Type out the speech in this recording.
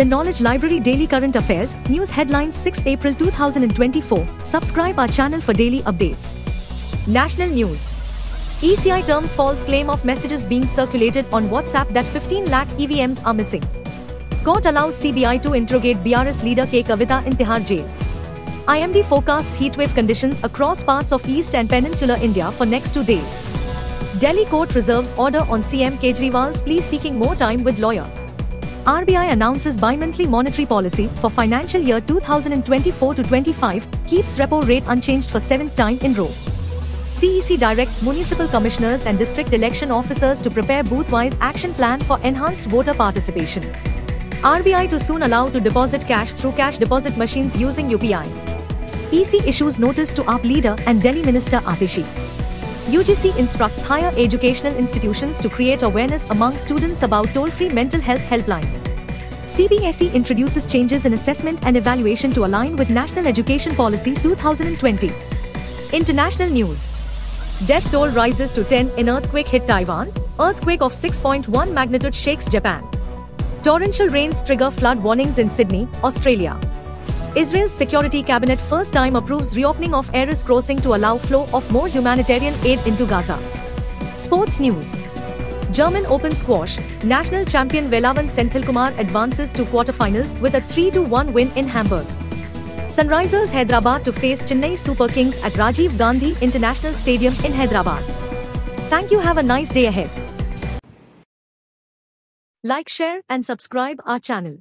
The Knowledge Library Daily Current Affairs, News Headlines 6 April 2024. Subscribe our channel for daily updates. National News. ECI terms false claim of messages being circulated on WhatsApp that 15 lakh EVMs are missing. Court allows CBI to interrogate BRS leader K. Kavitha in Tihar jail. IMD forecasts heatwave conditions across parts of east and peninsular India for next two days. Delhi court reserves order on CM Kejriwal's plea seeking more time with lawyer. RBI announces bi-monthly monetary policy for financial year 2024 to 25, keeps repo rate unchanged for seventh time in row. CEC directs municipal commissioners and district election officers to prepare booth-wise action plan for enhanced voter participation. RBI to soon allow to deposit cash through cash deposit machines using UPI. EC issues notice to AAP leader and Delhi Minister Atishi. UGC instructs higher educational institutions to create awareness among students about toll-free mental health helpline. CBSE introduces changes in assessment and evaluation to align with National Education Policy 2020. International news. Death toll rises to 10 in earthquake hit Taiwan. Earthquake of 6.1 magnitude shakes Japan. Torrential rains trigger flood warnings in Sydney, Australia. Israel's Security Cabinet first time approves reopening of Erez crossing to allow flow of more humanitarian aid into Gaza. Sports news. German Open Squash, national champion Velavan Senthilkumar advances to quarterfinals with a 3-1 win in Hamburg. Sunrisers Hyderabad to face Chennai Super Kings at Rajiv Gandhi International Stadium in Hyderabad. Thank you have a nice day ahead. Like share and subscribe our channel.